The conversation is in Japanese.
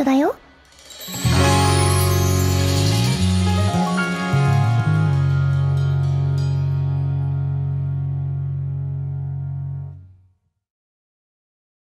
緒だよ。